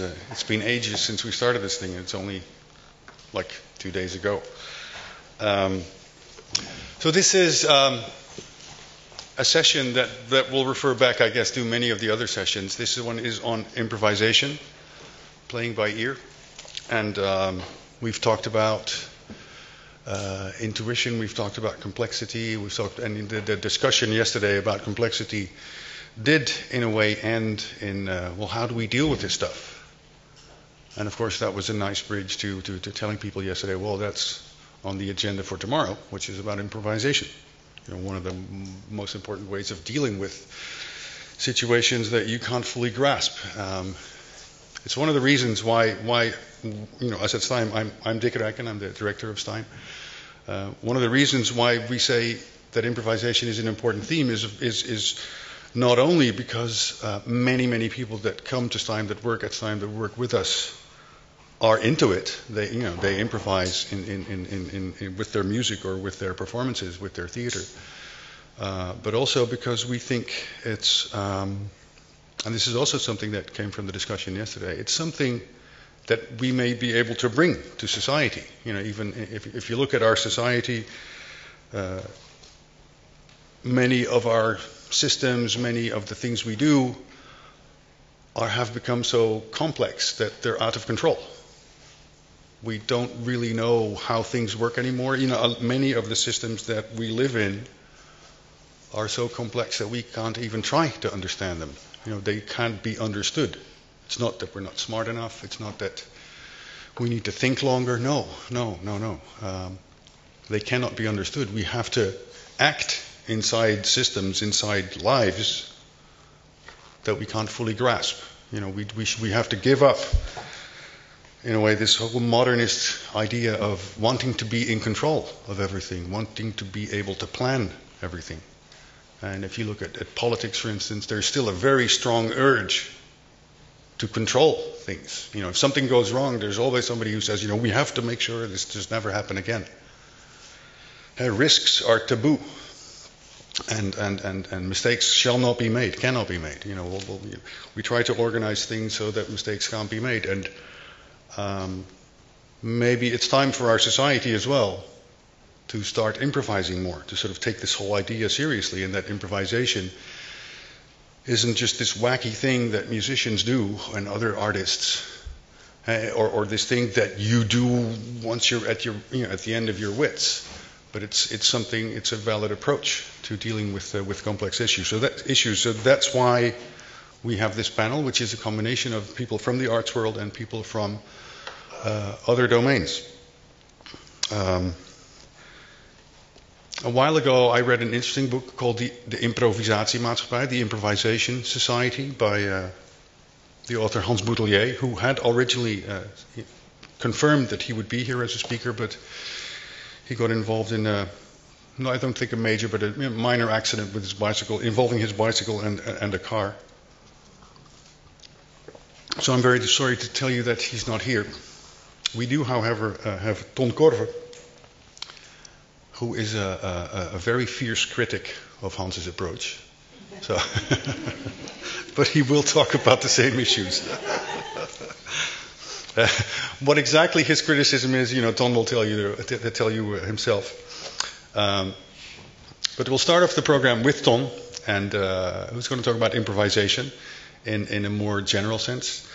uh, it's been ages since we started this thing. It's only like two days ago. Um, so this is um, a session that, that will refer back, I guess, to many of the other sessions. This one is on improvisation, playing by ear, and um, we've talked about uh, intuition, we've talked about complexity, we've talked, and the, the discussion yesterday about complexity did, in a way, end in, uh, well, how do we deal with this stuff? And of course, that was a nice bridge to, to, to, telling people yesterday, well, that's on the agenda for tomorrow, which is about improvisation. You know, one of the m- most important ways of dealing with situations that you can't fully grasp. Um, it's one of the reasons why, why you know, as at STEIM, I'm, I'm Dick Rijken, I'm the director of STEIM. Uh, one of the reasons why we say that improvisation is an important theme is, is, is not only because uh, many, many people that come to STEIM, that work at STEIM, that work with us, are into it. They, you know, they improvise in, in, in, with their music or with their performances, with their theater. Uh, but also because we think it's, um, and this is also something that came from the discussion yesterday. It's something that we may be able to bring to society. You know, even if, if you look at our society, uh, many of our systems, many of the things we do, are have become so complex that they're out of control. We don't really know how things work anymore. You know, many of the systems that we live in are so complex that we can't even try to understand them. You know, they can't be understood. It's not that we're not smart enough. It's not that we need to think longer. No, no, no, no. Um, they cannot be understood. We have to act inside systems, inside lives that we can't fully grasp. You know, we, we, we have to give up, in a way, this whole modernist idea of wanting to be in control of everything, wanting to be able to plan everything. And if you look at, at politics, for instance, there's still a very strong urge to control things. You know, if something goes wrong, there's always somebody who says, you know, we have to make sure this does never happen again. Uh, risks are taboo and, and, and, and mistakes shall not be made, cannot be made. You know, we'll, we'll, we try to organize things so that mistakes can't be made. And um, maybe it's time for our society as well to start improvising more, to sort of take this whole idea seriously, and that improvisation isn't just this wacky thing that musicians do and other artists, uh, or, or this thing that you do once you're at your, you know, at the end of your wits but it's it's something it's a valid approach to dealing with uh, with complex issues. So that issues. So that's why we have this panel, which is a combination of people from the arts world and people from uh, other domains. Um, a while ago, I read an interesting book called The, the The Improvisation Society, by uh, the author Hans Boutellier, who had originally uh, confirmed that he would be here as a speaker, but he got involved in a, no, I don't think a major, but a minor accident with his bicycle, involving his bicycle and, and a car. So I'm very sorry to tell you that he's not here. We do, however, uh, have Ton Korver, who is a, a, a, very fierce critic of Hans's approach. So, but he will talk about the same issues. Uh, what exactly his criticism is, you know, Ton will tell you, uh, tell you himself. Um, but we'll start off the program with Ton, and uh, who's going to talk about improvisation in, in a more general sense.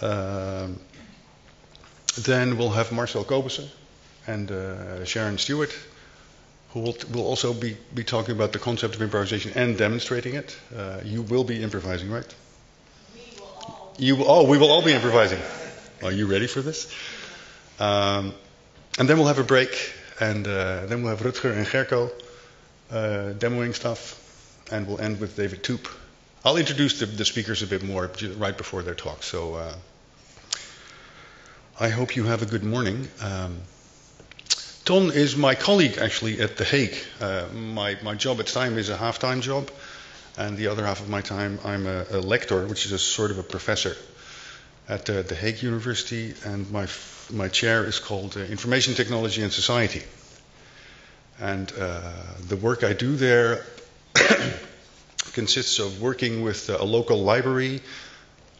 Um, then we'll have Marcel Cobussen and uh, Sharon Stewart, who will, will also be, be talking about the concept of improvisation and demonstrating it. Uh, you will be improvising, right? We will all. You, oh, we will all be improvising. Are you ready for this? Um, and then we'll have a break, and uh, then we'll have Rutger and Gerco uh, demoing stuff, and we'll end with David Toop. I'll introduce the, the speakers a bit more right before their talk. So uh, I hope you have a good morning. Um, Ton is my colleague actually at The Hague. Uh, my, my job at STEIM is a half time job, and the other half of my time I'm a, a lector, which is a sort of a professor at uh, the Hague University, and my, my chair is called uh, Information Technology and Society. And uh, the work I do there consists of working with a local library,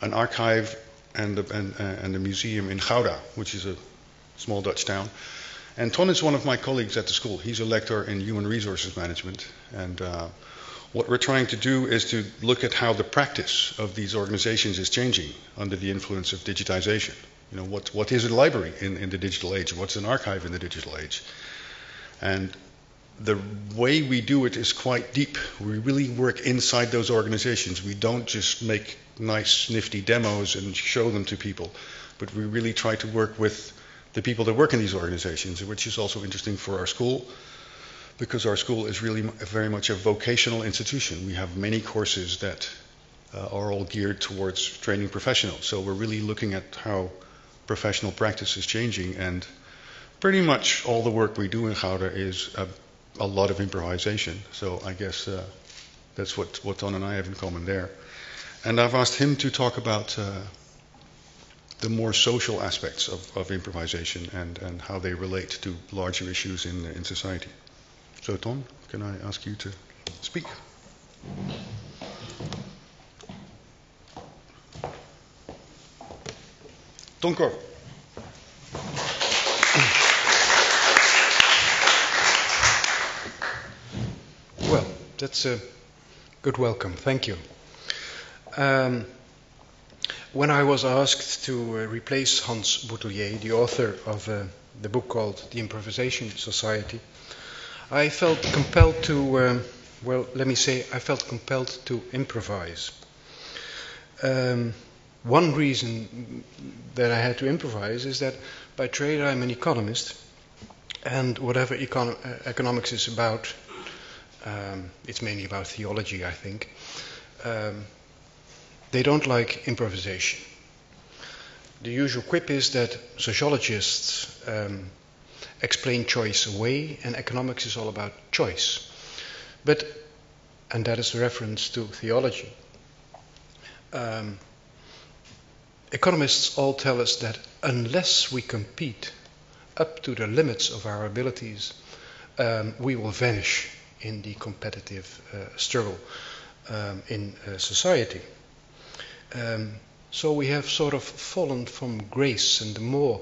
an archive, and a, and, and the museum in Gouda, which is a small Dutch town. And Ton is one of my colleagues at the school. He's a lecturer in human resources management. And uh, what we're trying to do is to look at how the practice of these organizations is changing under the influence of digitization. You know, what, what is a library in, in the digital age? What's an archive in the digital age? And the way we do it is quite deep. We really work inside those organizations. We don't just make nice, nifty demos and show them to people, but we really try to work with the people that work in these organizations, which is also interesting for our school because our school is really very much a vocational institution. We have many courses that uh, are all geared towards training professionals. So we're really looking at how professional practice is changing, and pretty much all the work we do in Gouda is a, a lot of improvisation. So I guess uh, that's what, what Ton and I have in common there. And I've asked him to talk about uh, the more social aspects of, of improvisation and, and how they relate to larger issues in, in society. So, Ton, can I ask you to speak? Ton Cor. Well, that's a good welcome. Thank you. Um, when I was asked to uh, replace Hans Boutellier, the author of uh, the book called The Improvisation Society, I felt compelled to, um, well, let me say, I felt compelled to improvise. Um, one reason that I had to improvise is that by trade I'm an economist, and whatever econ- uh, economics is about, um, it's mainly about theology, I think. Um, they don't like improvisation. The usual quip is that sociologists um, explain choice away, and economics is all about choice. But, and that is a reference to theology, um, economists all tell us that unless we compete up to the limits of our abilities, um, we will vanish in the competitive uh, struggle um, in uh, society. Um, so we have sort of fallen from grace, and the more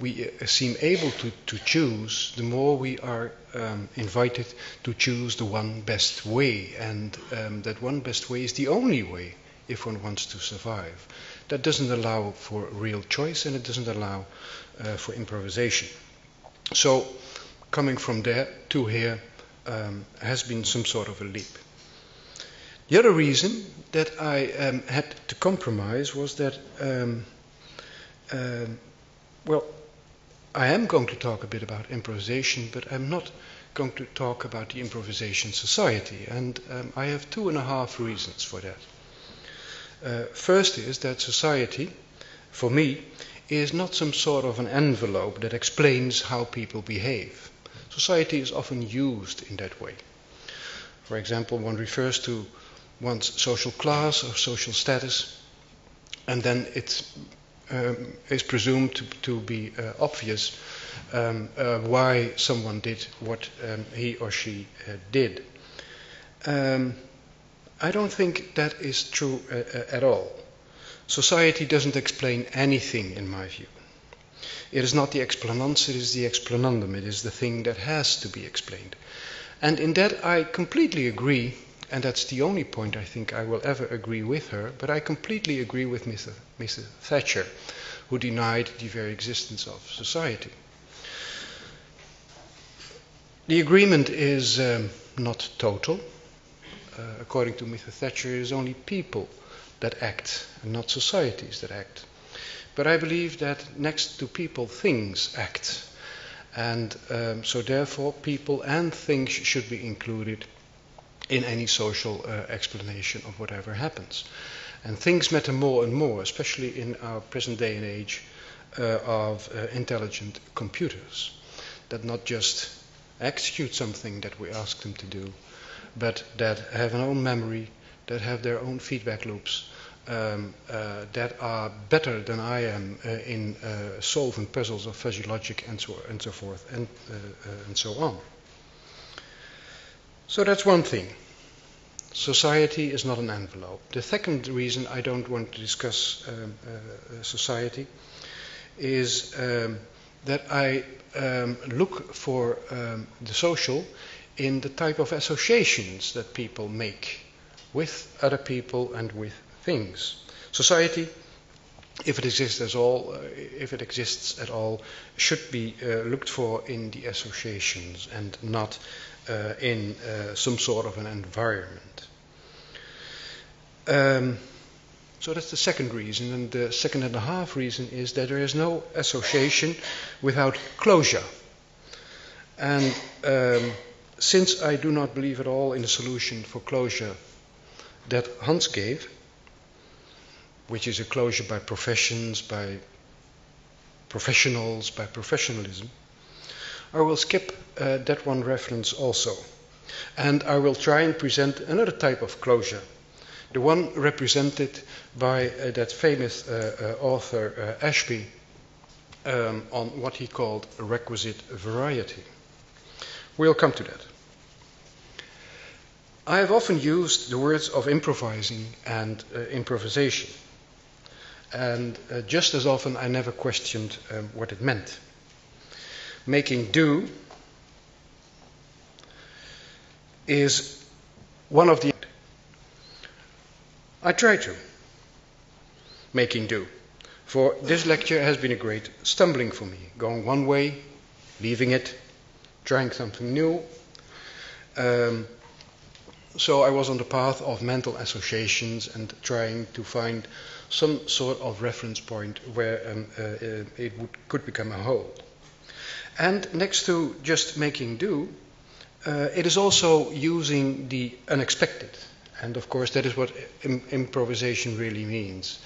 we uh, seem able to, to choose, the more we are um, invited to choose the one best way, and um, that one best way is the only way if one wants to survive. That doesn't allow for real choice, and it doesn't allow uh, for improvisation. So, coming from there to here um, has been some sort of a leap. The other reason that I um, had to compromise was that, um, uh, well, I am going to talk a bit about improvisation, but I'm not going to talk about the improvisation society, and um, I have two and a half reasons for that. Uh, first is that society, for me, is not some sort of an envelope that explains how people behave. Society is often used in that way. For example, one refers to one's social class or social status, and then it um, is presumed to, to be uh, obvious um, uh, why someone did what um, he or she uh, did. Um, I don't think that is true uh, uh, at all. Society doesn't explain anything, in my view. It is not the explanans, it is the explanandum, it is the thing that has to be explained. And in that I completely agree and that's the only point I think I will ever agree with her, but I completely agree with Mr. Mr. Thatcher, who denied the very existence of society. The agreement is um, not total. Uh, according to Mr. Thatcher, it is only people that act and not societies that act. But I believe that next to people, things act. And um, so, therefore, people and things should be included in any social uh, explanation of whatever happens. And things matter more and more, especially in our present day and age uh, of uh, intelligent computers, that not just execute something that we ask them to do, but that have an own memory, that have their own feedback loops, um, uh, that are better than I am uh, in uh, solving puzzles of fuzzy logic and so, and so forth and, uh, uh, and so on. So that's one thing. society is not an envelope. The second reason I don't want to discuss um, uh, society is um, that I um, look for um, the social in the type of associations that people make with other people and with things. Society, if it exists at all, uh, if it exists at all, should be uh, looked for in the associations and not uh, in uh, some sort of an environment. Um, so that's the second reason. And the second and a half reason is that there is no association without closure. And um, since I do not believe at all in the solution for closure that Hans gave, which is a closure by professions, by professionals, by professionalism, I will skip uh, that one reference also. And I will try and present another type of closure the one represented by uh, that famous uh, uh author uh, Ashby um, on what he called requisite variety. We'll come to that. I have often used the words of improvising and uh, improvisation, and just as often I never questioned um, what it meant. Making do is one of the I try to, making do. For this lecture has been a great stumbling for me, going one way, leaving it, trying something new. Um, so I was on the path of mental associations and trying to find some sort of reference point where um, uh, uh it would, could become a whole. And next to just making do, uh, it is also using the unexpected. And of course, that is what Im- improvisation really means.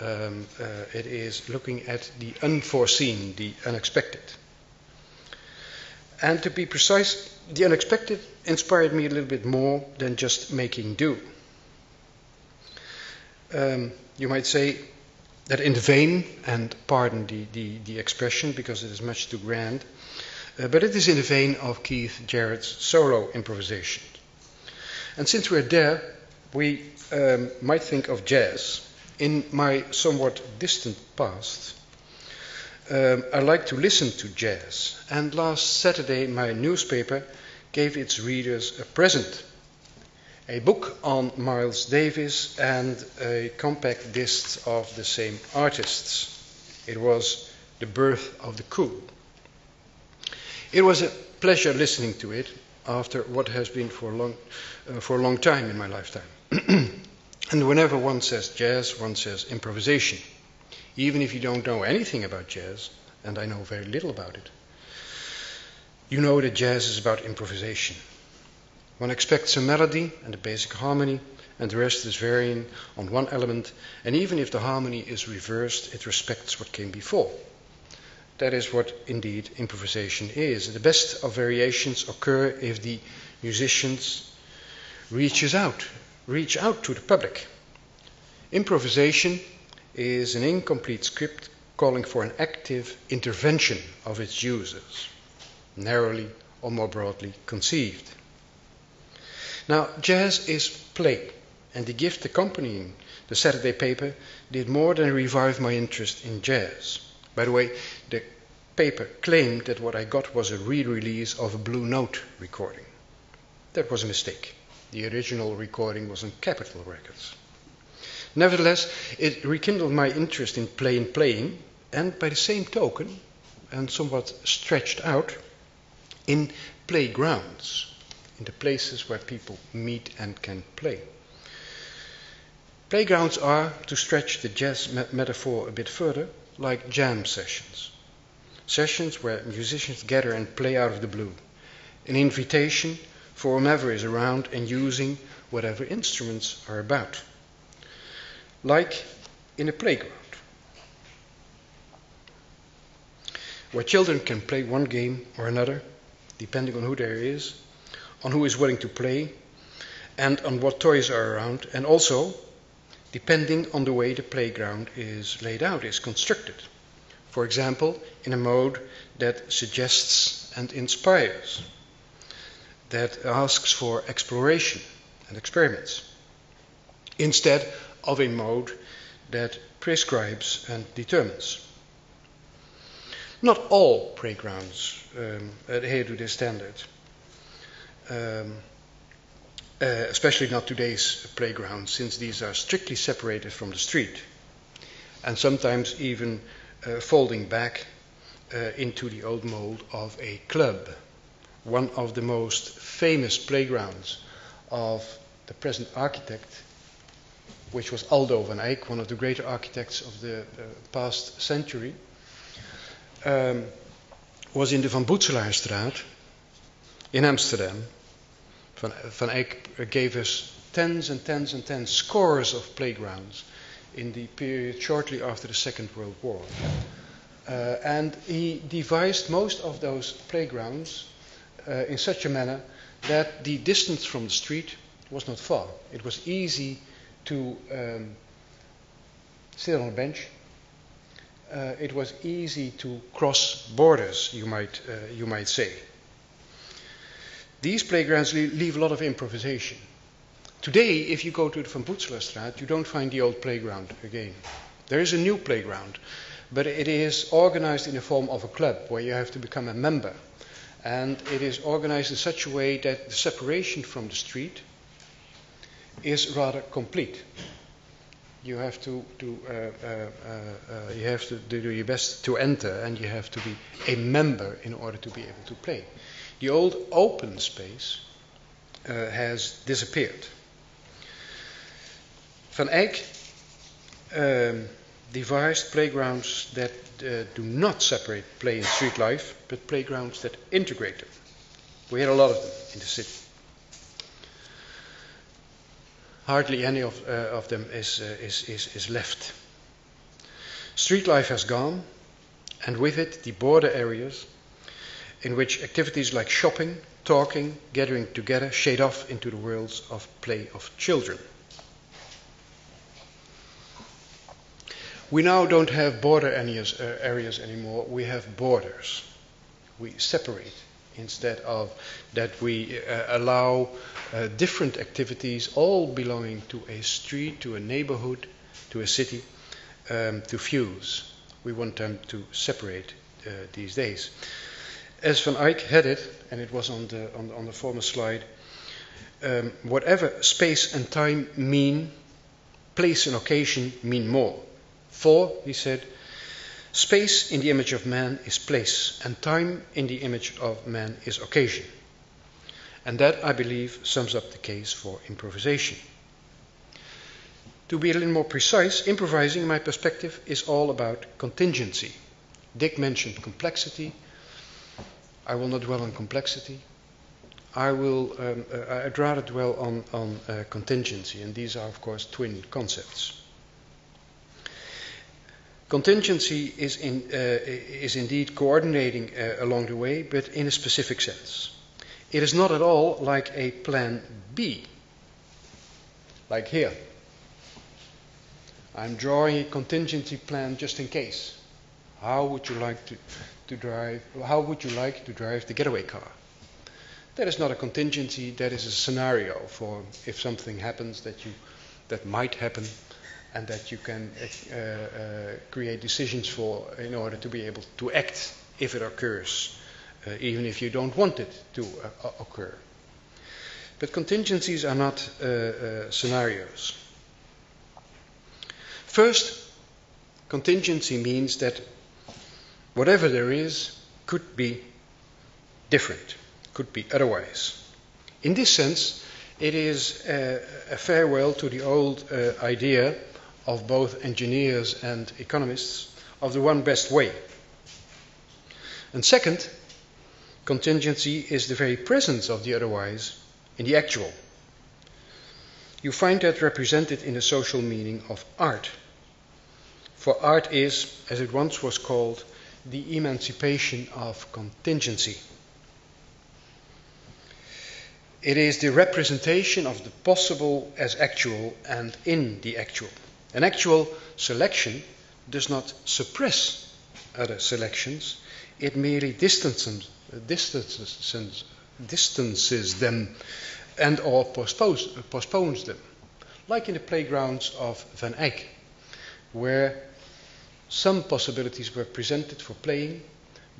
Um, uh, it is looking at the unforeseen, the unexpected. And to be precise, the unexpected inspired me a little bit more than just making do. Um, you might say that in the vein, and pardon the, the, the expression because it is much too grand, uh, but it is in the vein of Keith Jarrett's solo improvisation. And since we're there, we um, might think of jazz. In my somewhat distant past, um, I like to listen to jazz. And last Saturday, my newspaper gave its readers a present a book on Miles Davis and a compact disc of the same artists. It was The Birth of the Cool. It was a pleasure listening to it after what has been for a long, uh, for a long time in my lifetime. and whenever one says jazz, one says improvisation. Even if you don't know anything about jazz, and I know very little about it, you know that jazz is about improvisation. One expects a melody and a basic harmony, and the rest is varying on one element, and even if the harmony is reversed, it respects what came before. That is what indeed improvisation is. The best of variations occur if the musicians reaches out, reach out to the public. Improvisation is an incomplete script calling for an active intervention of its users, narrowly or more broadly conceived. Now, jazz is play, and the gift accompanying the Saturday paper did more than revive my interest in jazz. By the way, the paper claimed that what I got was a re release of a Blue Note recording. That was a mistake. The original recording was on Capitol Records. Nevertheless, it rekindled my interest in plain playing, and by the same token, and somewhat stretched out, in playgrounds, in the places where people meet and can play. Playgrounds are, to stretch the jazz me- metaphor a bit further, like jam sessions. Sessions where musicians gather and play out of the blue. An invitation for whomever is around and using whatever instruments are about. Like in a playground, where children can play one game or another, depending on who there is, on who is willing to play, and on what toys are around, and also depending on the way the playground is laid out, is constructed. For example, in a mode that suggests and inspires, that asks for exploration and experiments, instead of a mode that prescribes and determines. Not all playgrounds um, adhere to this standard, um, uh, especially not today's playgrounds, since these are strictly separated from the street and sometimes even uh, folding back uh, into the old mold of a club. One of the most famous playgrounds of the present architect, which was Aldo van Eyck, one of the greater architects of the uh, past century, um, was in the Van Boetzelaerstraat in Amsterdam. Van, van Eyck gave us tens and tens and tens, scores of playgrounds in the period shortly after the Second World War. Uh, and he devised most of those playgrounds uh, in such a manner that the distance from the street was not far. It was easy to um, sit on a bench. Uh, it was easy to cross borders, you might, uh, you might say. These playgrounds leave a lot of improvisation. Today, if you go to the Van Boetzelaerstraat, you don't find the old playground again. There is a new playground, but it is organized in the form of a club where you have to become a member. And it is organized in such a way that the separation from the street is rather complete. You have to, to uh, uh, uh, you have to do your best to enter, and you have to be a member in order to be able to play. The old open space uh, has disappeared. Van Eyck um, devised playgrounds that uh, do not separate play and street life, but playgrounds that integrate them. We had a lot of them in the city. Hardly any of, uh, of them is, uh, is, is, is left. Street life has gone, and with it the border areas in which activities like shopping, talking, gathering together shade off into the worlds of play of children. We now don't have border areas, uh, areas anymore, we have borders. We separate instead of that we uh, allow uh, different activities, all belonging to a street, to a neighborhood, to a city, um, to fuse. We want them to separate uh, these days. As Van Eyck had it, and it was on the, on, on the former slide, um, whatever space and time mean, place and occasion mean more. For, he said, space in the image of man is place, and time in the image of man is occasion. And that, I believe, sums up the case for improvisation. To be a little more precise, improvising, in my perspective, is all about contingency. Dick mentioned complexity. I will not dwell on complexity. I will, um, uh, I'd rather dwell on, on uh, contingency, and these are, of course, twin concepts. Contingency is, in, uh, is indeed coordinating uh, along the way, but in a specific sense. It is not at all like a plan B, like here. I'm drawing a contingency plan just in case. How would you like to, to drive? How would you like to drive the getaway car? That is not a contingency. That is a scenario for if something happens that you that might happen and that you can uh, uh, create decisions for in order to be able to act if it occurs, uh, even if you don't want it to uh, occur. But contingencies are not uh, uh, scenarios. First, contingency means that whatever there is could be different, could be otherwise. In this sense, it is a farewell to the old uh, idea of both engineers and economists of the one best way. And second, contingency is the very presence of the otherwise in the actual. You find that represented in the social meaning of art. For art is, as it once was called, the emancipation of contingency. It is the representation of the possible as actual and in the actual. An actual selection does not suppress other selections, it merely distances, distances, distances them and or postpones, postpones them, like in the playgrounds of Van Eyck, where some possibilities were presented for playing,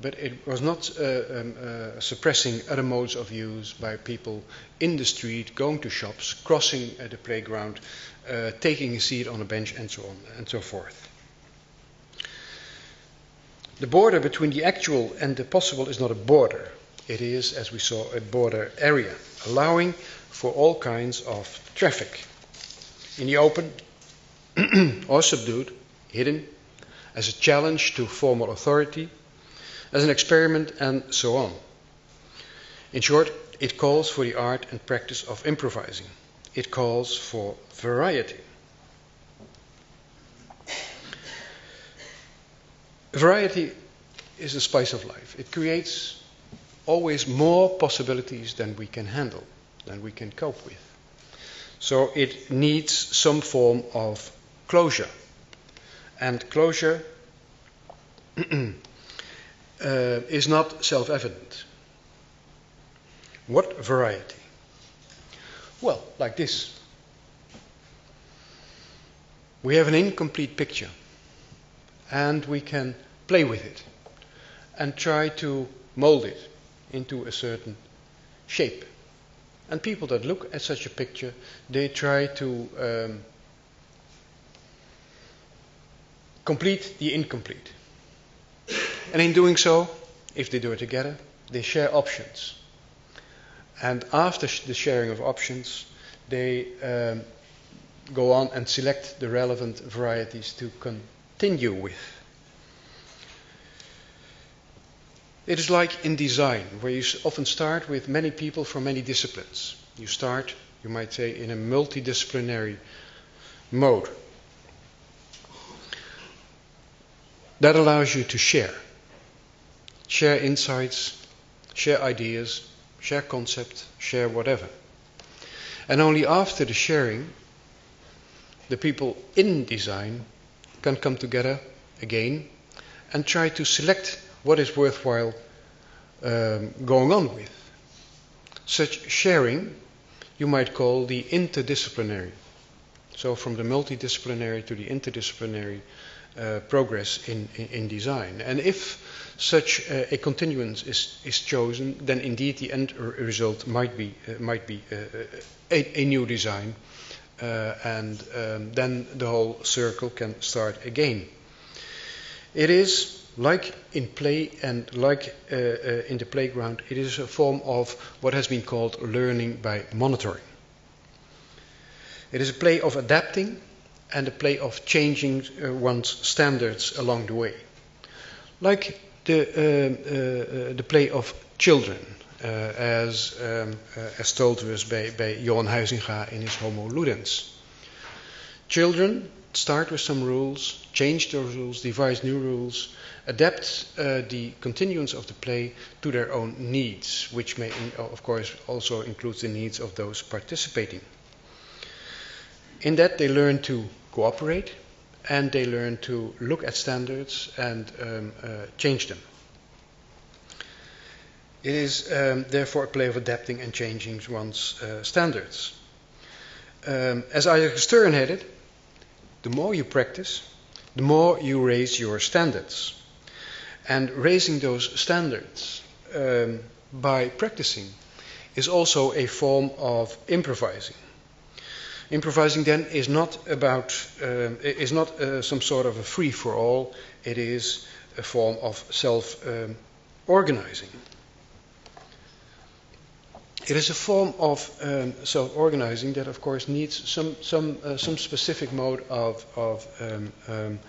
but it was not uh, um, uh, suppressing other modes of use by people in the street, going to shops, crossing uh, the playground, uh, taking a seat on a bench, and so on and so forth. The border between the actual and the possible is not a border. It is, as we saw, a border area, allowing for all kinds of traffic in the open or subdued, hidden, as a challenge to formal authority, as an experiment, and so on. In short, it calls for the art and practice of improvising. It calls for variety. Variety is the spice of life. It creates always more possibilities than we can handle, than we can cope with. So it needs some form of closure. And closure uh, is not self evident. What variety? Well, like this. We have an incomplete picture, and we can play with it and try to mold it into a certain shape. And people that look at such a picture, they try to um, complete the incomplete. And in doing so, if they do it together, they share options. And after the sharing of options, they um, go on and select the relevant varieties to continue with. It is like in design, where you often start with many people from many disciplines. You start, you might say, in a multidisciplinary mode. That allows you to share. Share insights, share ideas, share concepts, share whatever. And only after the sharing, the people in design can come together again and try to select what is worthwhile um, going on with. Such sharing you might call the interdisciplinary. So, from the multidisciplinary to the interdisciplinary uh, progress in, in, design. And if such uh, a continuance is, is chosen, then indeed the end result might be, uh, might be a, a, new design, and um, then the whole circle can start again. It is like in play and like uh, uh, in the playground, it is a form of what has been called learning by monitoring. It is a play of adapting and a play of changing uh, one's standards along the way. Like the, uh, uh, the play of children, as, um, as told to us by, by Johan Huizinga in his Homo Ludens. Children start with some rules, change those rules, devise new rules, adapt uh, the continuance of the play to their own needs, which may, in, of course, also includes the needs of those participating. In that, they learn to cooperate and they learn to look at standards and um, uh, change them. It is um, therefore a play of adapting and changing one's uh, standards. Um, as Isaac Stern had it, the more you practice, the more you raise your standards. And raising those standards um, by practicing is also a form of improvising. Improvising then is not about um, is not uh, some sort of a free for all. It is a form of self um, organizing. It is a form of um, self-organizing that, of course, needs some some uh, some specific mode of of um, um,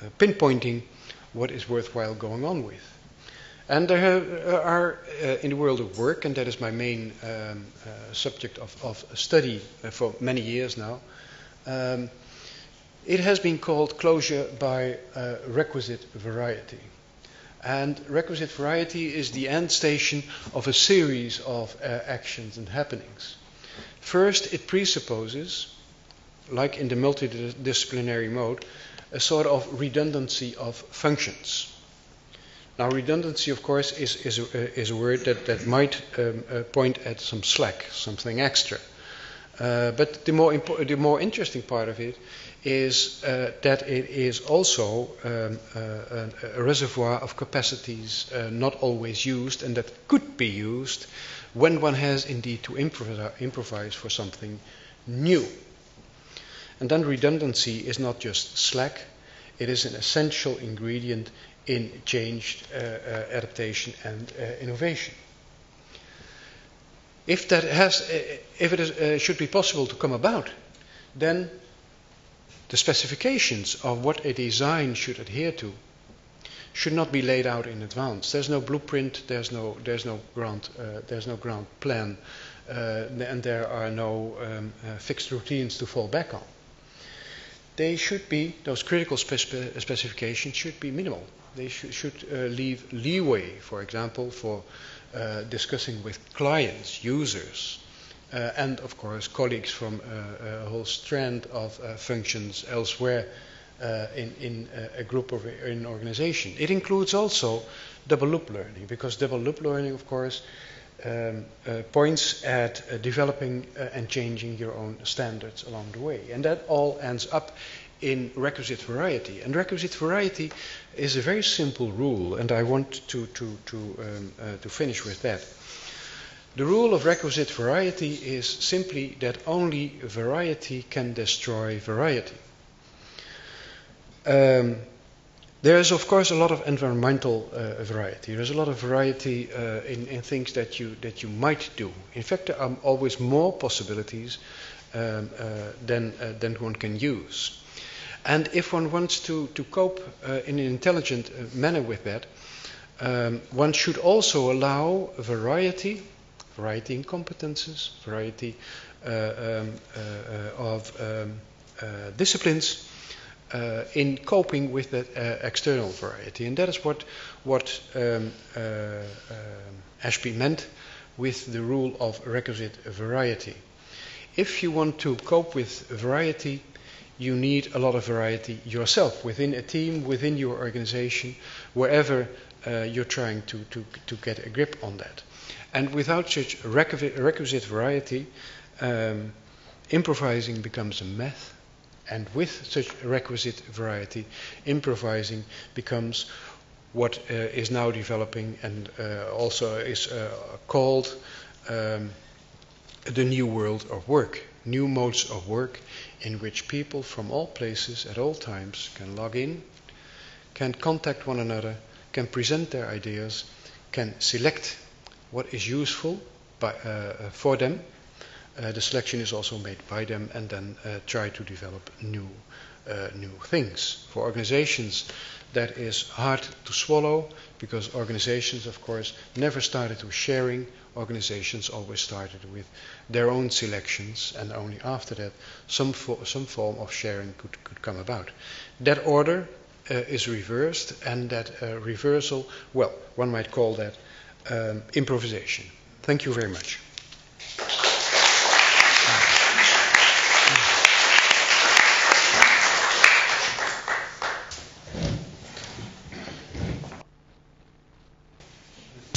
uh, pinpointing what is worthwhile going on with. And there uh, are uh, in the world of work, and that is my main um, uh, subject of, of study uh, for many years now. Um, it has been called closure by requisite variety. And requisite variety is the end station of a series of uh, actions and happenings. First, it presupposes, like in the multidisciplinary mode, a sort of redundancy of functions. Now, redundancy, of course, is, is, a, is a word that, that might um, uh, point at some slack, something extra. Uh, but the more, impo- the more interesting part of it is uh, that it is also um, uh, a, a, reservoir of capacities uh, not always used and that could be used when one has indeed to improvise for something new. And then redundancy is not just slack, it is an essential ingredient in changed uh, uh, adaptation and uh, innovation. If that has, if it is, should be possible to come about, then the specifications of what a design should adhere to should not be laid out in advance. There's no blueprint, there's no, there's no, ground, uh, there's no plan, uh, and there are no um, uh, fixed routines to fall back on. They should be, those critical speci specifications should be minimal. They sh should uh, leave leeway, for example, for uh, discussing with clients, users, uh, and of course colleagues from uh, a whole strand of uh, functions elsewhere in, in a group or in an organization. It includes also double loop learning because double loop learning, of course, um, uh, points at uh, developing uh, and changing your own standards along the way. And that all ends up in requisite variety. And requisite variety is a very simple rule, and I want to, to, to, um, to finish with that. The rule of requisite variety is simply that only variety can destroy variety. Um, there is, of course, a lot of environmental uh, variety. There's a lot of variety uh, in, in, things that you, that you might do. In fact, there are always more possibilities um, uh, than, uh, than one can use. And if one wants to, to cope uh, in an intelligent uh, manner with that, um, one should also allow variety variety in competences, variety uh, um, uh, of um, uh, disciplines in coping with that external variety. And that is what, what um, Ashby meant with the rule of requisite variety. If you want to cope with variety, you need a lot of variety yourself within a team, within your organization, wherever uh, you're trying to, to, to get a grip on that. And without such requisite variety, um, improvising becomes a myth. And with such requisite variety, improvising becomes what uh, is now developing and uh, also is uh, called um, the new world of work, new modes of work in which people from all places at all times can log in, can contact one another, can present their ideas, can select what is useful by, uh, uh, for them. Uh, the selection is also made by them and then try to develop new, new things. For organizations, that is hard to swallow because organizations, of course, never started with sharing. Organizations always started with their own selections, and only after that, some, fo- some form of sharing could, could come about. That order uh, is reversed, and that uh, reversal, well, one might call that um, improvisation. Thank you very much.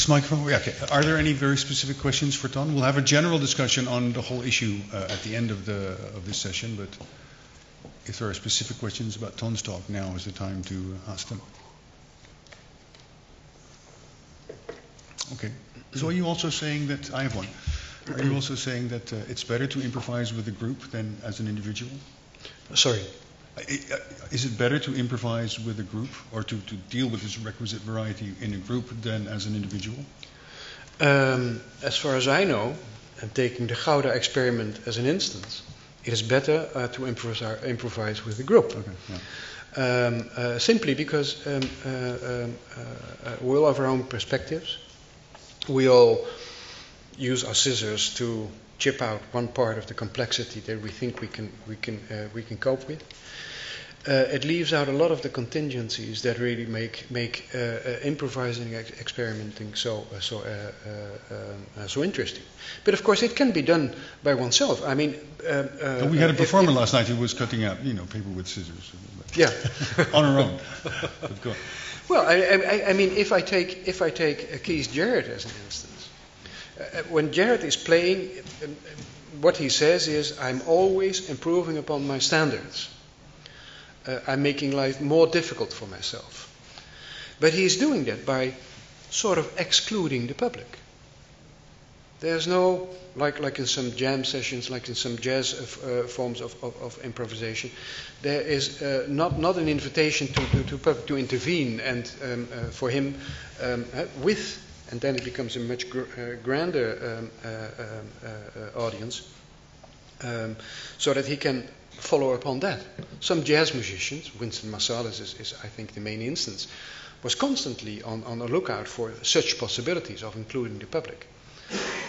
Microphone, yeah, okay. Are there any very specific questions for Ton? We'll have a general discussion on the whole issue uh, at the end of the of this session, but if there are specific questions about Ton's talk, now is the time to ask them. Okay. So are you also saying that, I have one, are you also saying that uh, it's better to improvise with a group than as an individual? Sorry. Uh, is it better to improvise with a group or to, to deal with this requisite variety in a group than as an individual? Um, as far as I know, and taking the Gouda experiment as an instance, it is better uh, to improvise, improvise, with a group. Okay, yeah. um, uh, simply because um, uh, um uh, we all have our own perspectives we all use our scissors to chip out one part of the complexity that we think we can we can uh, we can cope with. Uh, it leaves out a lot of the contingencies that really make make uh, uh improvising, ex- experimenting so uh, so uh, um, so interesting. But of course, it can be done by oneself. I mean, we had a performer last night who was cutting out, you know, paper with scissors. Yeah, on her own. Well, I, I, I, mean, if I take if I take Keith Jarrett as an instance, when Jarrett is playing, uh, what he says is, "I'm always improving upon my standards. Uh, I'm making life more difficult for myself." But he's doing that by sort of excluding the public. There's no, like, like in some jam sessions, like in some jazz uh, forms of, of, of, improvisation, there is uh, not, not an invitation to, to, to, to intervene and um, uh, for him um, uh, with, and then it becomes a much gr- uh, grander um, uh, um, audience, um, so that he can follow upon that. Some jazz musicians, Wynton Marsalis is, is I think, the main instance, was constantly on, on the lookout for such possibilities of including the public.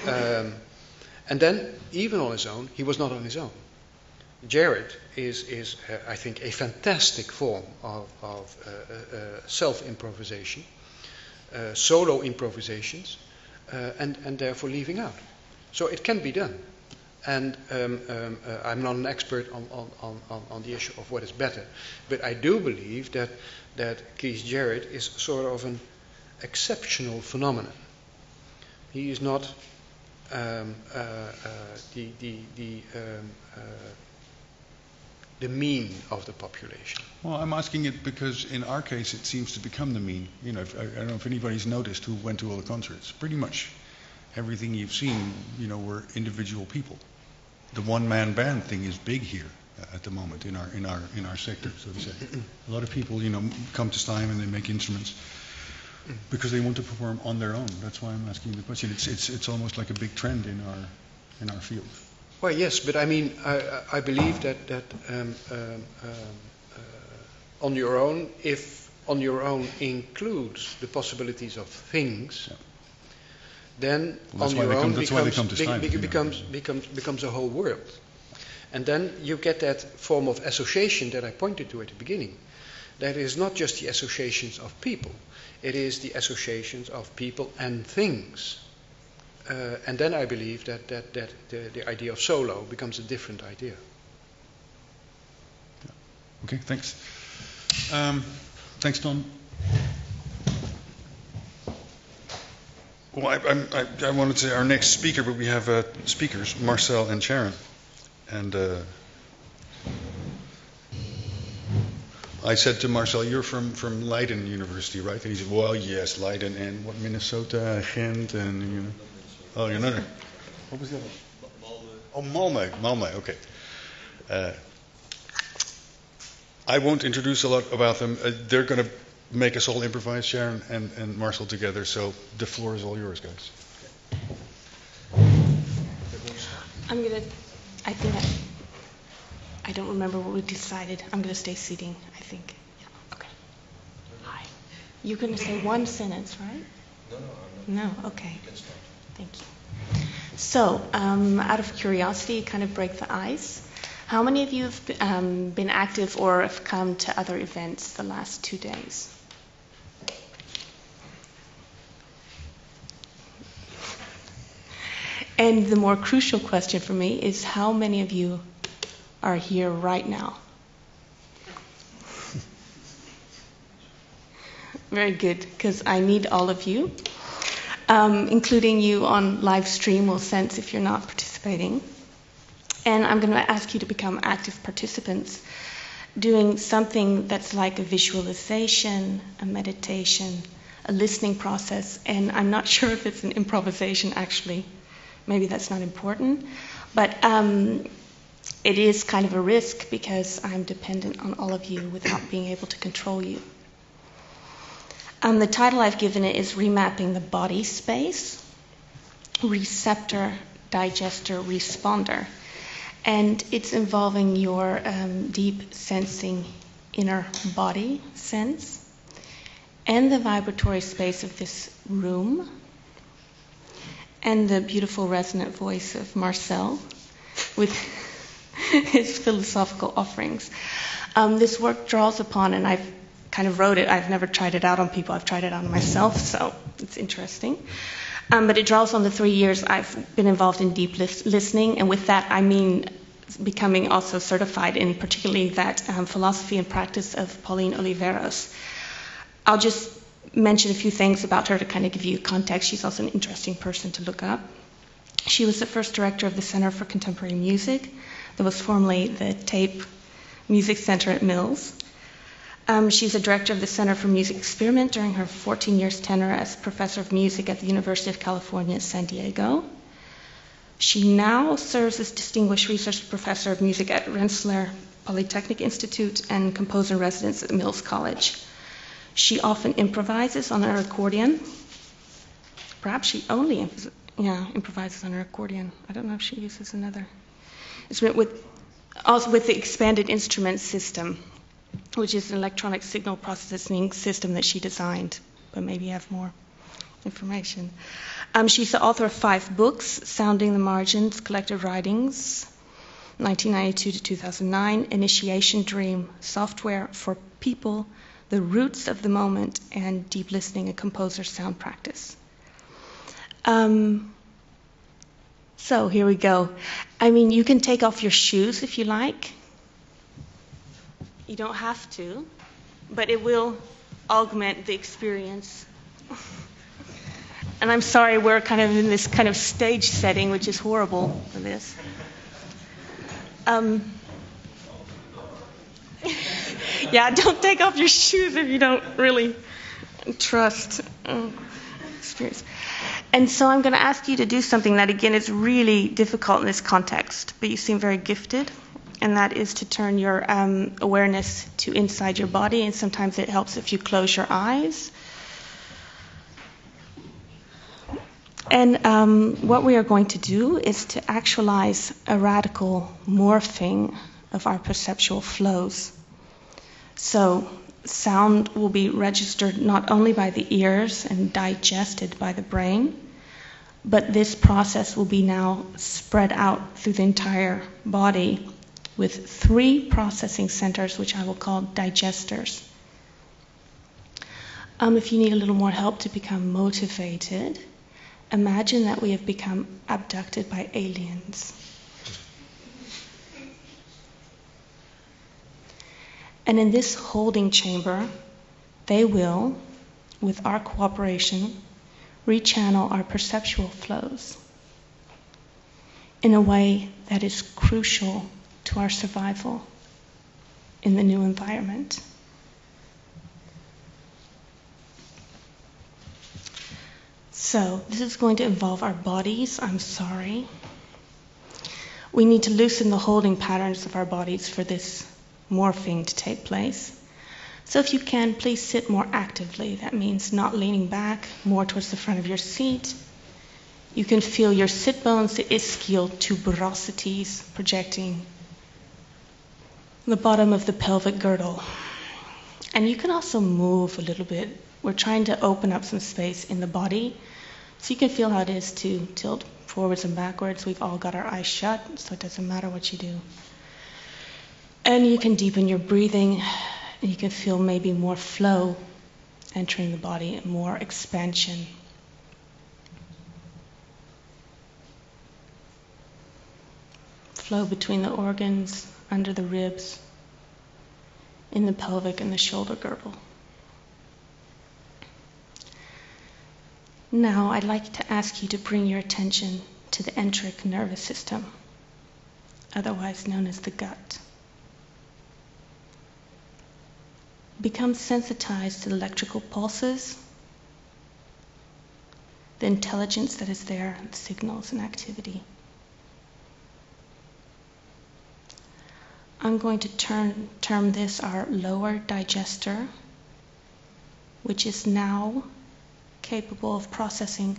Um, and then, even on his own, he was not on his own. Jarrett is, is uh, I think, a fantastic form of, of uh, uh, uh self improvisation, uh, solo improvisations, uh, and, and therefore leaving out. So it can be done. And um, um, I'm not an expert on, on, on, on the issue of what is better, but I do believe that, that Keith Jarrett is sort of an exceptional phenomenon. He is not um, uh, uh, the, the, the, um, uh, the mean of the population. Well, I'm asking it because in our case it seems to become the mean. You know, if, I, I don't know if anybody's noticed who went to all the concerts. Pretty much everything you've seen, you know, were individual people. The one-man band thing is big here at the moment in our in our in our sector, so to say. A lot of people, you know, come to STEIM and they make instruments because they want to perform on their own. That's why I'm asking the question. It's, it's, it's almost like a big trend in our, in our field. Well, yes, but I mean, I, I believe that, that um, um, um, uh, on your own, if on your own includes the possibilities of things, yeah. then well, on your own come, becomes, be, becomes, becomes, becomes a whole world. And then you get that form of association that I pointed to at the beginning. That is not just the associations of people, it is the associations of people and things. Uh, and then I believe that, that, that the, the idea of solo becomes a different idea. Okay, thanks. Um, thanks, Ton. Well, I, I, I, wanted to say our next speaker, but we have uh, speakers, Marcel and Sharon. And uh, I said to Marcel, "You're from from Leiden University, right?" And he said, "Well, yes, Leiden and what Minnesota, Ghent, and you know." Oh, you're not. What was the other? Oh, Malmö. Malmö. Okay. Uh, I won't introduce a lot about them. Uh, they're going to make us all improvise, Sharon and, and Marcel together. So the floor is all yours, guys. I'm gonna. I think. I, I don't remember what we decided. I'm going to stay sitting, I think. Yeah, okay. Hi. You're going to say one sentence, right? No, no, I'm not. No, okay. Thank you. So, um, out of curiosity, kind of break the ice. How many of you have um, been active or have come to other events the last two days? And the more crucial question for me is how many of you are here right now. Very good, because I need all of you, um, including you on live stream will sense if you're not participating. And I'm going to ask you to become active participants, doing something that's like a visualization, a meditation, a listening process. And I'm not sure if it's an improvisation actually. Maybe that's not important. But um, it is kind of a risk because I'm dependent on all of you without being able to control you. Um, the title I've given it is Remapping the Body Space Receptor, Digester, Responder. And it's involving your um, deep sensing inner body sense and the vibratory space of this room and the beautiful resonant voice of Marcel with his philosophical offerings. Um, this work draws upon, and I've kind of wrote it. I've never tried it out on people. I've tried it out on myself, so it's interesting. Um, but it draws on the three years I've been involved in deep lis- listening, and with that I mean becoming also certified in particularly that um, philosophy and practice of Pauline Oliveros. I'll just mention a few things about her to kind of give you context. She's also an interesting person to look up. She was the first director of the Center for Contemporary Music, that was formerly the Tape Music Center at Mills. Um, she's a director of the Center for Music Experiment during her 14 years tenure as professor of music at the University of California, San Diego. She now serves as distinguished research professor of music at Rensselaer Polytechnic Institute and composer in residence at Mills College. She often improvises on her accordion. Perhaps she only yeah, improvises on her accordion. I don't know if she uses another instrument with also with the expanded instrument system, which is an electronic signal processing system that she designed, but maybe you have more information. Um, she's the author of five books Sounding the Margins, Collected Writings, 1992 to 2009, Initiation Dream, Software for People, The Roots of the Moment, and Deep Listening, a Composer's Sound Practice. Um, so here we go. I mean, you can take off your shoes if you like. You don't have to, but it will augment the experience. And I'm sorry, we're kind of in this kind of stage setting, which is horrible for this. Um, yeah, don't take off your shoes if you don't really trust uh, experience. And so I'm going to ask you to do something that, again, is really difficult in this context, but you seem very gifted, and that is to turn your um, awareness to inside your body, and sometimes it helps if you close your eyes. And um, what we are going to do is to actualize a radical morphing of our perceptual flows. So, sound will be registered not only by the ears and digested by the brain, but this process will be now spread out through the entire body with three processing centers, which I will call digesters. Um, if you need a little more help to become motivated, imagine that we have become abducted by aliens. And in this holding chamber, they will, with our cooperation, rechannel our perceptual flows in a way that is crucial to our survival in the new environment. So, this is going to involve our bodies. I'm sorry. We need to loosen the holding patterns of our bodies for this morphing to take place. So, if you can, please sit more actively. That means not leaning back, more towards the front of your seat. You can feel your sit bones, the ischial tuberosities projecting the bottom of the pelvic girdle. And you can also move a little bit. We're trying to open up some space in the body so you can feel how it is to tilt forwards and backwards. We've all got our eyes shut, so it doesn't matter what you do. And you can deepen your breathing, and you can feel maybe more flow entering the body and more expansion. Flow between the organs, under the ribs, in the pelvic and the shoulder girdle. Now, I'd like to ask you to bring your attention to the enteric nervous system, otherwise known as the gut. Become sensitized to the electrical pulses, the intelligence that is there, the signals and activity. I'm going to term, term this our lower digester, which is now capable of processing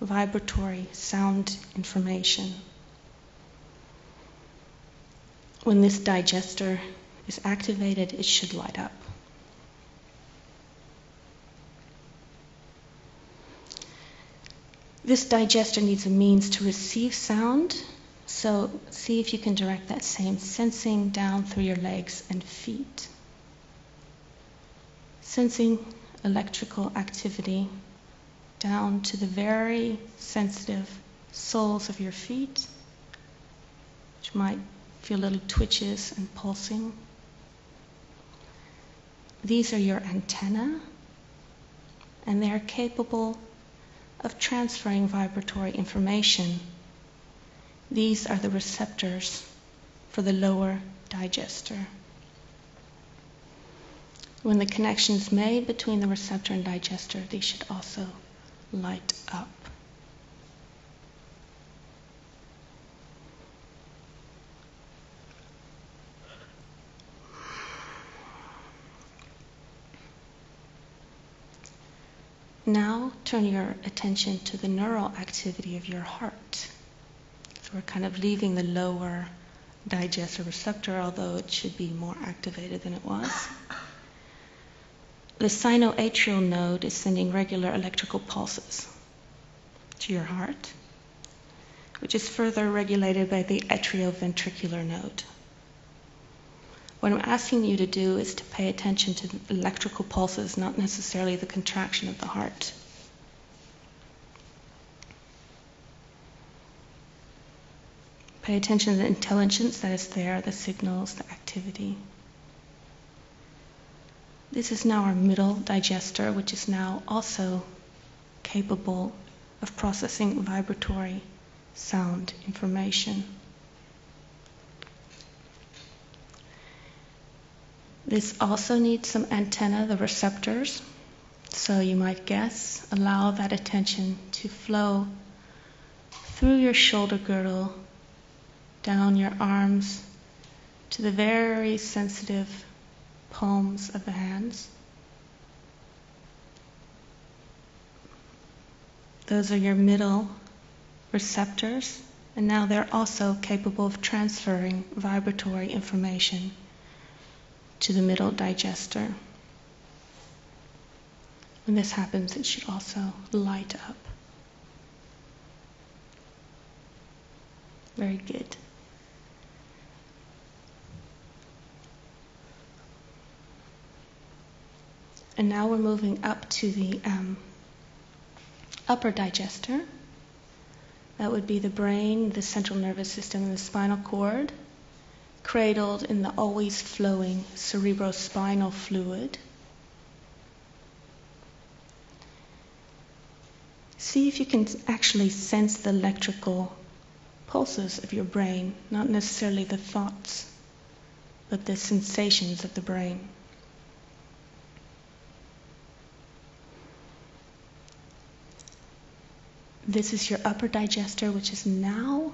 vibratory sound information. When this digester is activated, it should light up. This digester needs a means to receive sound, so see if you can direct that same sensing down through your legs and feet. Sensing electrical activity down to the very sensitive soles of your feet, which might feel little twitches and pulsing. These are your antenna and they are capable of transferring vibratory information. These are the receptors for the lower digester. When the connection is made between the receptor and digester, these should also light up. Now turn your attention to the neural activity of your heart. We're kind of leaving the lower digester receptor, although it should be more activated than it was. The sinoatrial node is sending regular electrical pulses to your heart, which is further regulated by the atrioventricular node. What I'm asking you to do is to pay attention to electrical pulses, not necessarily the contraction of the heart. Pay attention to the intelligence that is there, the signals, the activity. This is now our middle digester, which is now also capable of processing vibratory sound information. This also needs some antenna, the receptors. So you might guess, allow that attention to flow through your shoulder girdle, down your arms, to the very sensitive palms of the hands. Those are your middle receptors, and now they're also capable of transferring vibratory information to the middle digester. When this happens, it should also light up. Very good. And now we're moving up to the um, upper digester. That would be the brain, the central nervous system, and the spinal cord cradled in the always flowing cerebrospinal fluid. See if you can actually sense the electrical pulses of your brain, not necessarily the thoughts, but the sensations of the brain. This is your upper digester, which is now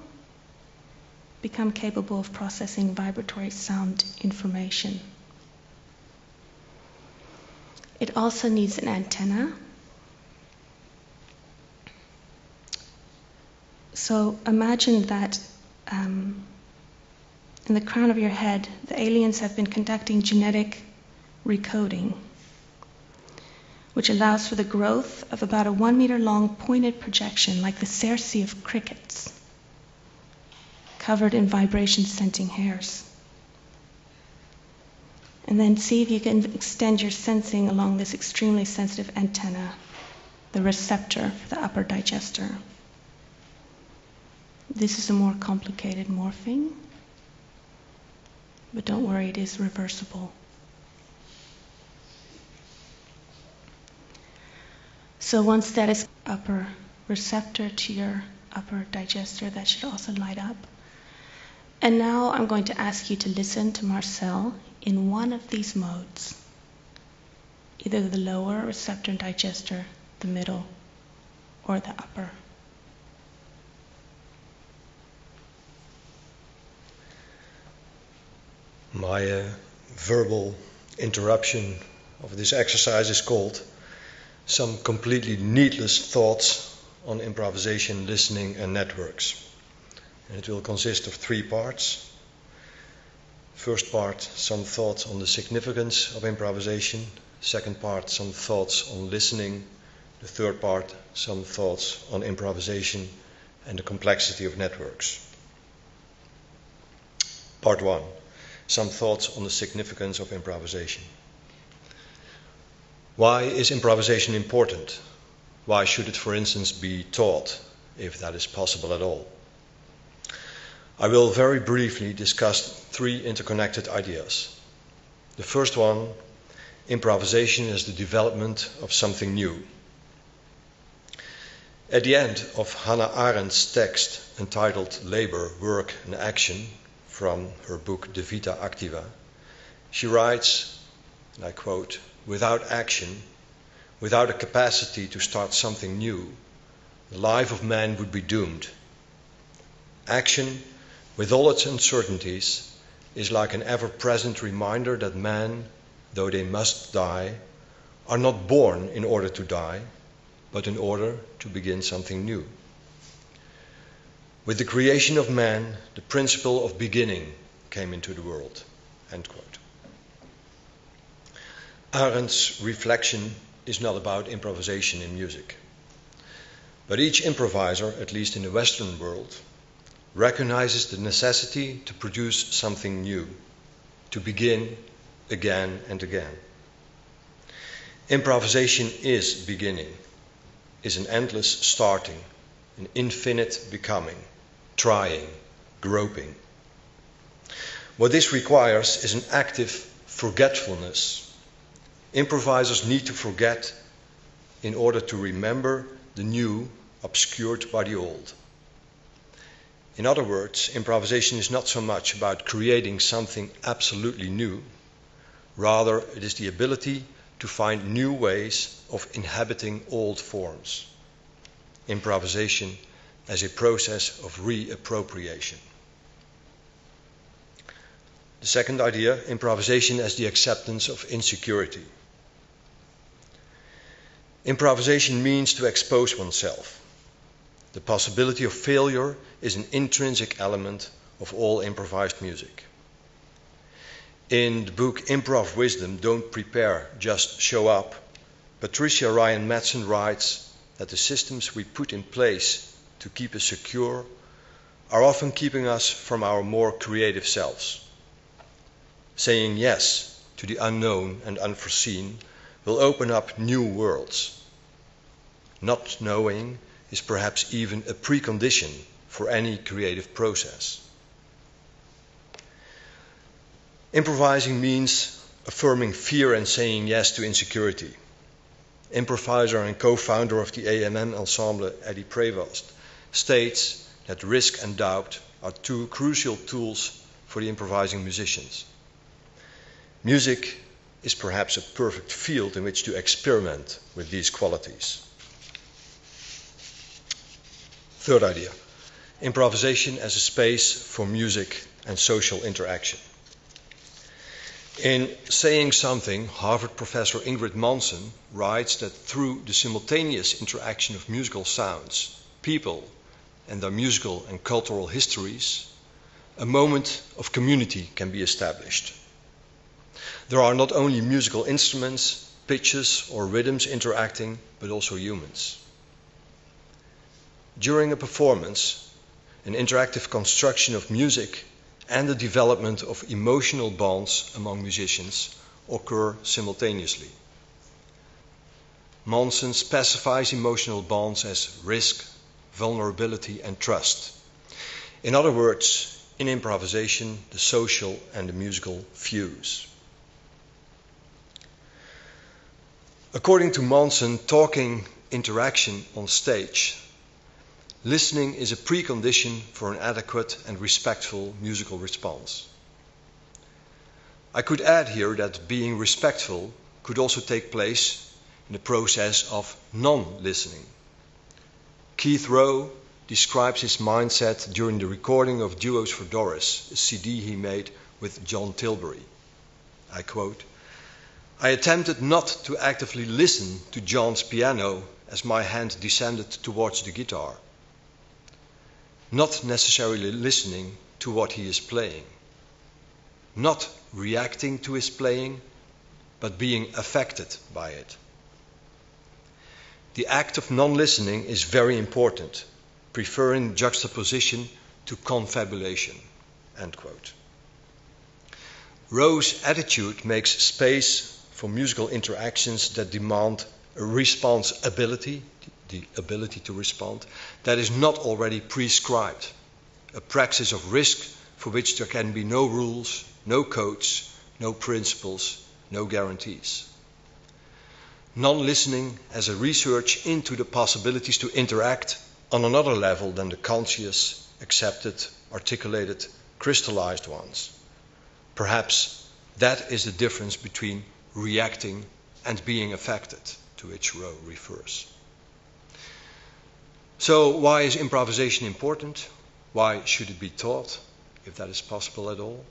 become capable of processing vibratory sound information. It also needs an antenna. So imagine that um, in the crown of your head, the aliens have been conducting genetic recoding, which allows for the growth of about a one meter long pointed projection like the cerci of crickets covered in vibration sensing hairs. And then see if you can extend your sensing along this extremely sensitive antenna, the receptor for the upper digester. This is a more complicated morphing, but don't worry, it is reversible. So once that is upper receptor to your upper digester, that should also light up. And now I'm going to ask you to listen to Marcel in one of these modes either the lower receptor and digester, the middle, or the upper. My uh, verbal interruption of this exercise is called Some Completely Needless Thoughts on Improvisation, Listening, and Networks and it will consist of three parts. First part, some thoughts on the significance of improvisation. Second part, some thoughts on listening. The third part, some thoughts on improvisation and the complexity of networks. Part one, some thoughts on the significance of improvisation. Why is improvisation important? Why should it, for instance, be taught, if that is possible at all? I will very briefly discuss three interconnected ideas. The first one improvisation is the development of something new, At the end of Hannah Arendt's text entitled Labor, Work and Action from her book De Vita Activa, she writes, and I quote, without action, without a capacity to start something new, the life of man would be doomed. Action, with all its uncertainties, is like an ever present reminder that men, though they must die, are not born in order to die, but in order to begin something new. With the creation of man, the principle of beginning came into the world. End quote. Arendt's reflection is not about improvisation in music. But each improviser, at least in the Western world, recognizes the necessity to produce something new, to begin again and again. Improvisation is beginning, is an endless starting, an infinite becoming, trying, groping. What this requires is an active forgetfulness. Improvisers need to forget in order to remember the new obscured by the old. In other words, improvisation is not so much about creating something absolutely new, rather, it is the ability to find new ways of inhabiting old forms. Improvisation as a process of reappropriation. The second idea improvisation as the acceptance of insecurity. Improvisation means to expose oneself. The possibility of failure is an intrinsic element of all improvised music. In the book Improv Wisdom, Don't Prepare, Just Show Up, Patricia Ryan Madson writes that the systems we put in place to keep us secure are often keeping us from our more creative selves. Saying yes to the unknown and unforeseen will open up new worlds. Not knowing is perhaps even a precondition for any creative process. Improvising means affirming fear and saying yes to insecurity. Improviser and co founder of the AMM ensemble, Eddie Prevost, states that risk and doubt are two crucial tools for the improvising musicians. Music is perhaps a perfect field in which to experiment with these qualities. Third idea improvisation as a space for music and social interaction. In Saying Something, Harvard professor Ingrid Monson writes that through the simultaneous interaction of musical sounds, people, and their musical and cultural histories, a moment of community can be established. There are not only musical instruments, pitches, or rhythms interacting, but also humans. During a performance, an interactive construction of music and the development of emotional bonds among musicians occur simultaneously. Monson specifies emotional bonds as risk, vulnerability, and trust. In other words, in improvisation, the social and the musical fuse. According to Monson, talking interaction on stage Listening is a precondition for an adequate and respectful musical response. I could add here that being respectful could also take place in the process of non listening. Keith Rowe describes his mindset during the recording of Duos for Doris, a CD he made with John Tilbury. I quote I attempted not to actively listen to John's piano as my hand descended towards the guitar not necessarily listening to what he is playing, not reacting to his playing, but being affected by it. The act of non listening is very important, preferring juxtaposition to confabulation. Rowe's attitude makes space for musical interactions that demand a response ability the ability to respond, that is not already prescribed. A praxis of risk for which there can be no rules, no codes, no principles, no guarantees. non listening as a research into the possibilities to interact on another level than the conscious, accepted, articulated, crystallized ones. Perhaps that is the difference between reacting and being affected, to which Rowe refers. So, why is improvisation important? Why should it be taught, if that is possible at all?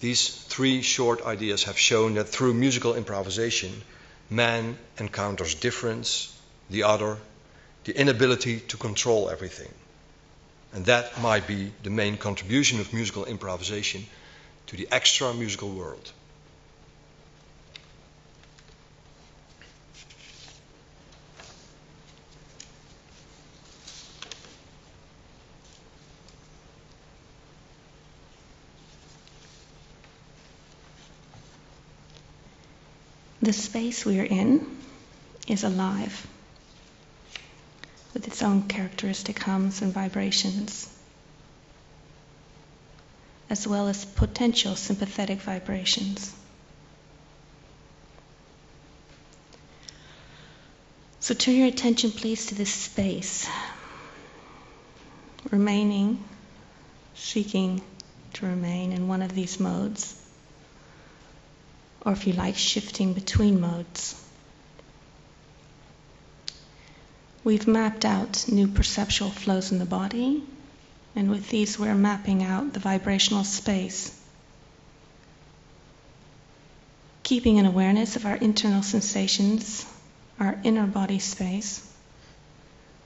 These three short ideas have shown that through musical improvisation, man encounters difference, the other, the inability to control everything. And that might be the main contribution of musical improvisation to the extra musical world. The space we are in is alive with its own characteristic hums and vibrations, as well as potential sympathetic vibrations. So turn your attention, please, to this space, remaining, seeking to remain in one of these modes or if you like, shifting between modes. We've mapped out new perceptual flows in the body, and with these, we're mapping out the vibrational space. Keeping an awareness of our internal sensations, our inner body space,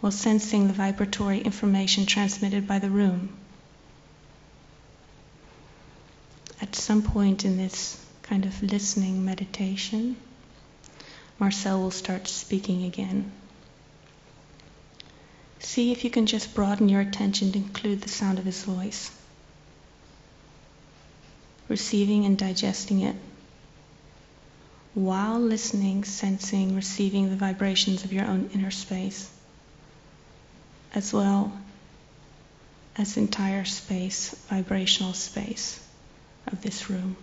while sensing the vibratory information transmitted by the room. At some point in this kind of listening meditation, Marcel will start speaking again. See if you can just broaden your attention to include the sound of his voice, receiving and digesting it, while listening, sensing, receiving the vibrations of your own inner space, as well as entire space, vibrational space of this room.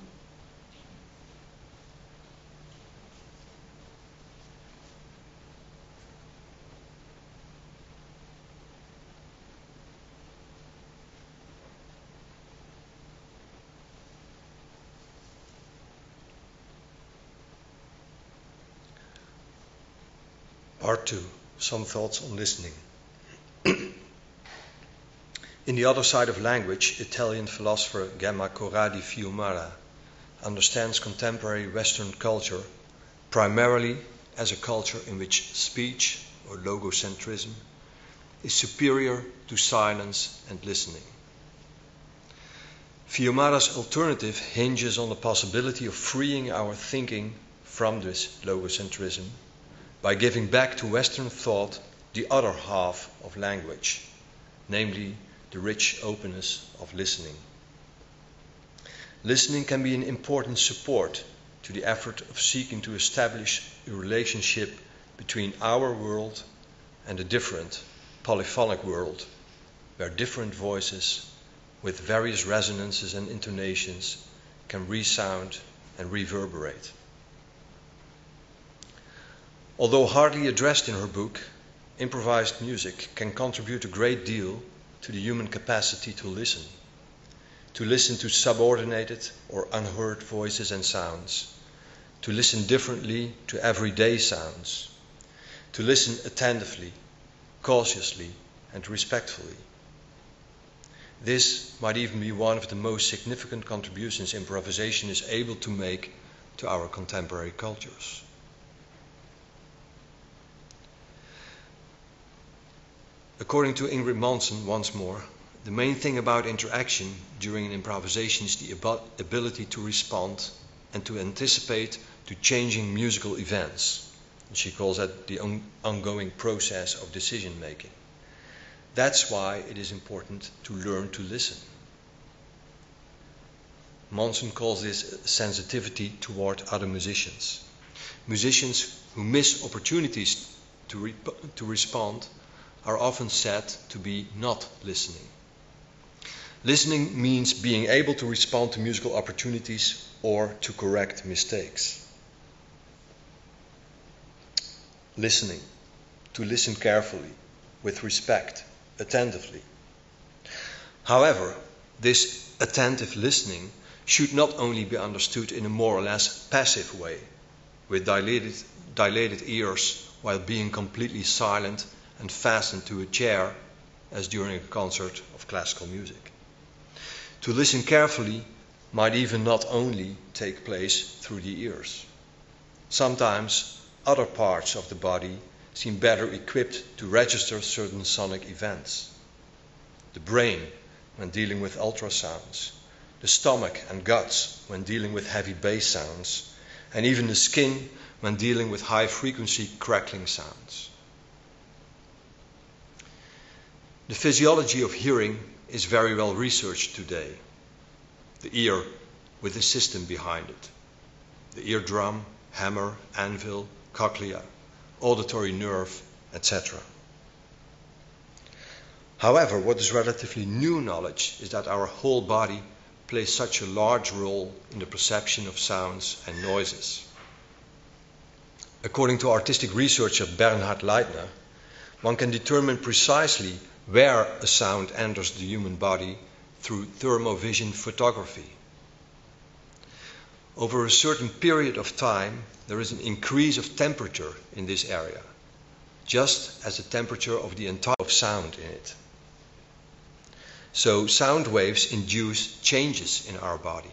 Part 2 Some thoughts on listening. In The Other Side of Language, Italian philosopher Gemma Corradi Fiumara understands contemporary Western culture primarily as a culture in which speech, or logocentrism, is superior to silence and listening. Fiumara's alternative hinges on the possibility of freeing our thinking from this logocentrism by giving back to Western thought the other half of language, namely the rich openness of listening. Listening can be an important support to the effort of seeking to establish a relationship between our world and a different, polyphonic world, where different voices with various resonances and intonations can resound and reverberate. Although hardly addressed in her book, improvised music can contribute a great deal to the human capacity to listen, to listen to subordinated or unheard voices and sounds, to listen differently to everyday sounds, to listen attentively, cautiously, and respectfully. This might even be one of the most significant contributions improvisation is able to make to our contemporary cultures. According to Ingrid Monson, once more, the main thing about interaction during an improvisation is the ability to respond and to anticipate to changing musical events. She calls that the on- ongoing process of decision making. That's why it is important to learn to listen. Monson calls this sensitivity toward other musicians. Musicians who miss opportunities to, re- to respond are often said to be not listening. Listening means being able to respond to musical opportunities or to correct mistakes. listening, to listen carefully, with respect, attentively. However, this attentive listening should not only be understood in a more or less passive way, with dilated, dilated ears while being completely silent and fastened to a chair, as during a concert of classical music. To listen carefully might even not only take place through the ears. Sometimes other parts of the body seem better equipped to register certain sonic events. The brain, when dealing with ultrasounds, the stomach and guts when dealing with heavy bass sounds, and even the skin when dealing with high frequency crackling sounds. The physiology of hearing is very well researched today. The ear with the system behind it. The eardrum, hammer, anvil, cochlea, auditory nerve, etc. However, what is relatively new knowledge is that our whole body plays such a large role in the perception of sounds and noises. According to artistic researcher Bernhard Leitner, one can determine precisely where a sound enters the human body through thermovision photography. Over a certain period of time, there is an increase of temperature in this area, just as the temperature of the entire sound in it. So sound waves induce changes in our body.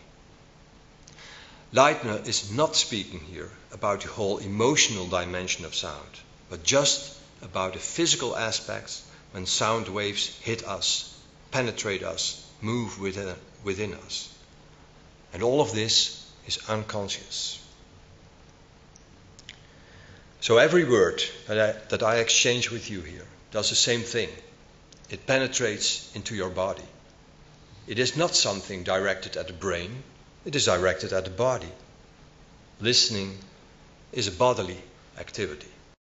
Leitner is not speaking here about the whole emotional dimension of sound, but just about the physical aspects when sound waves hit us, penetrate us, move within, within us. And all of this is unconscious. So every word that I, that I exchange with you here does the same thing. It penetrates into your body. It is not something directed at the brain, it is directed at the body. Listening is a bodily activity.